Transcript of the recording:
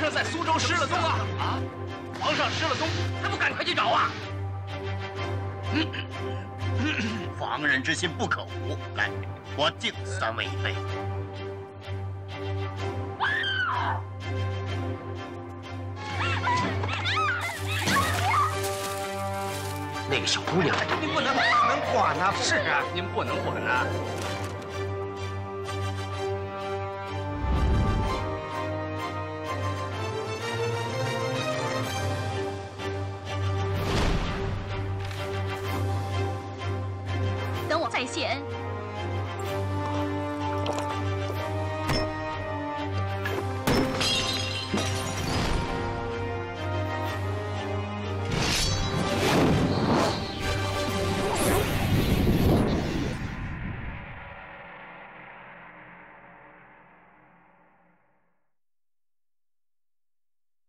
人在苏州失了踪啊！啊，皇上失了踪，还不赶快去找啊！防人之心不可无。来，我敬三位一杯。那个小姑娘，您不能不能管啊！是啊，您不能管呐。再谢恩。